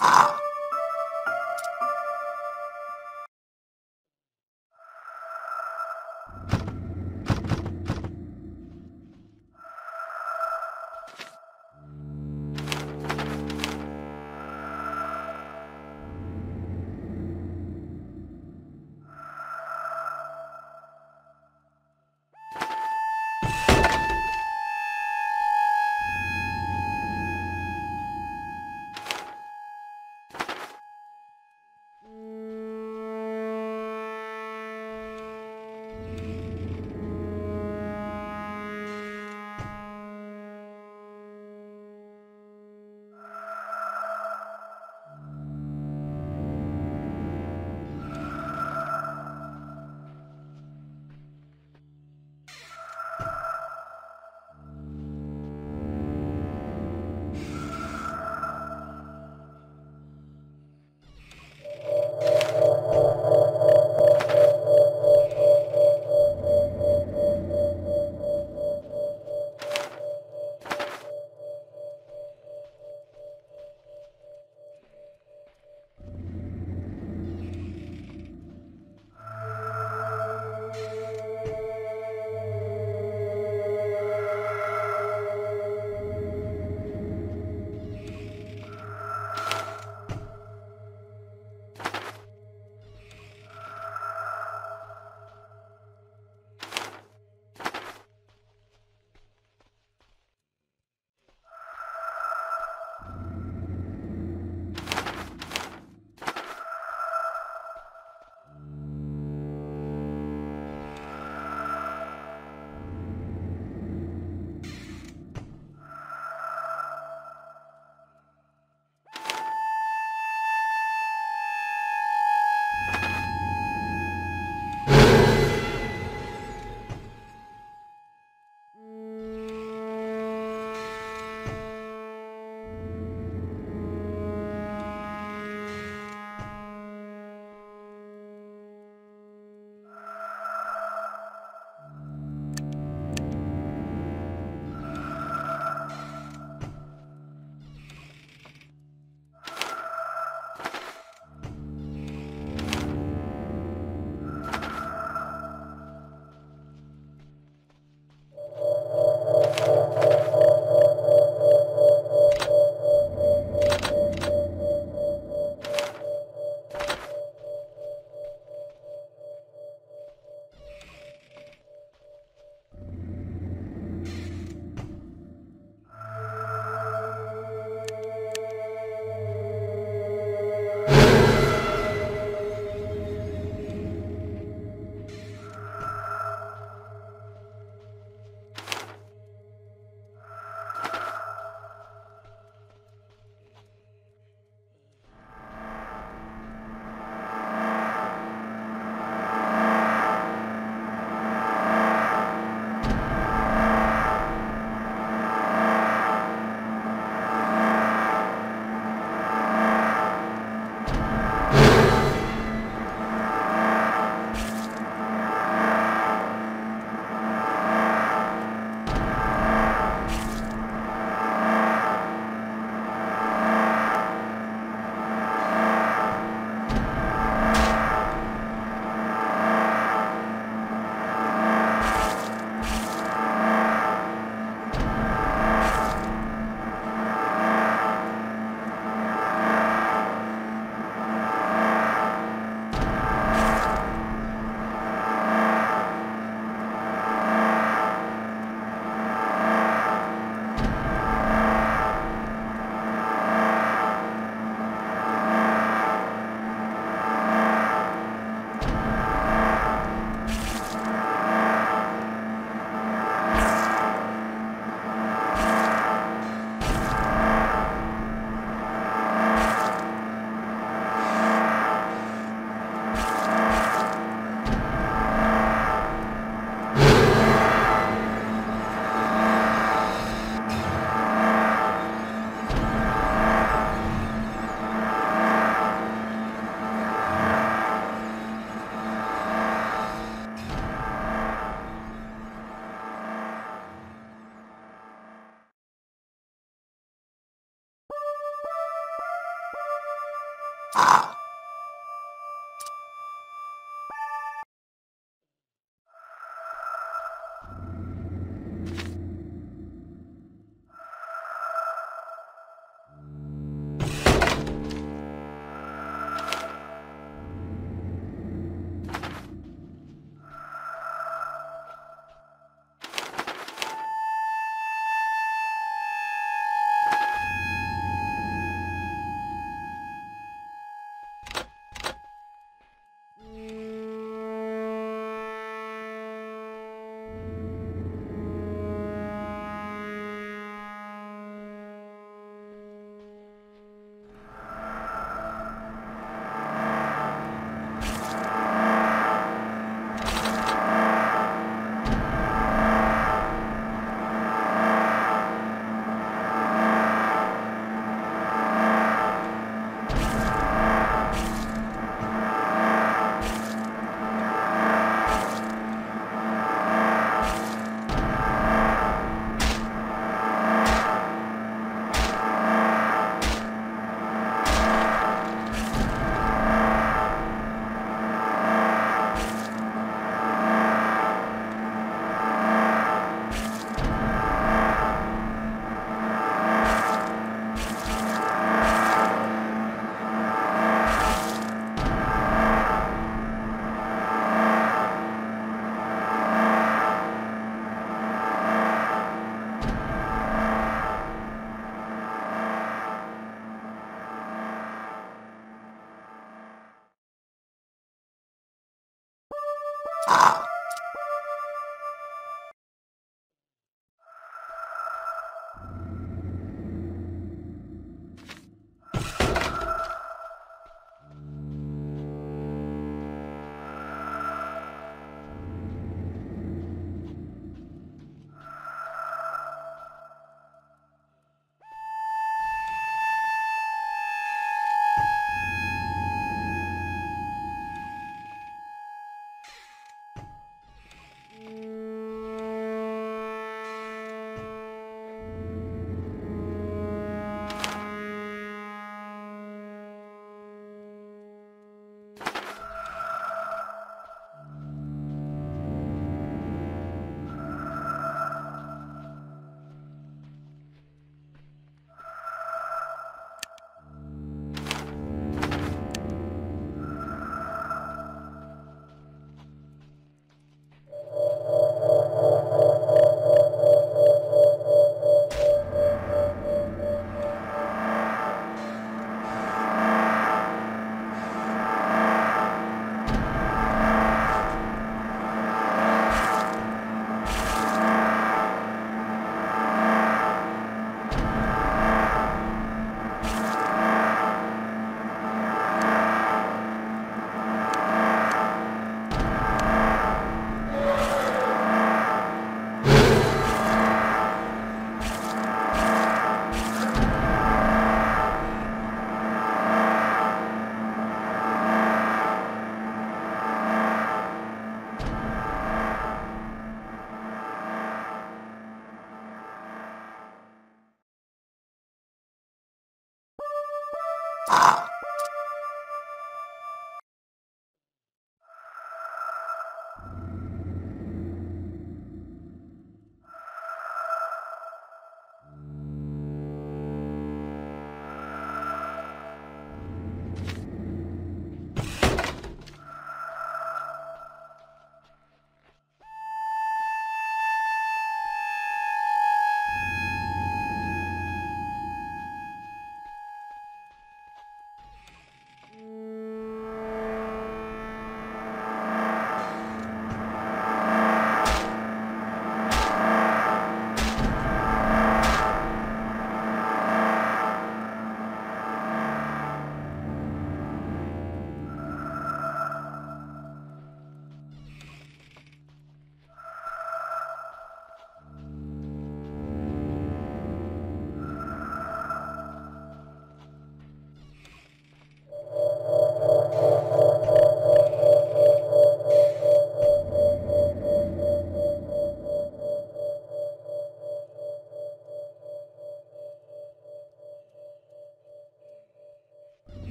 Ah!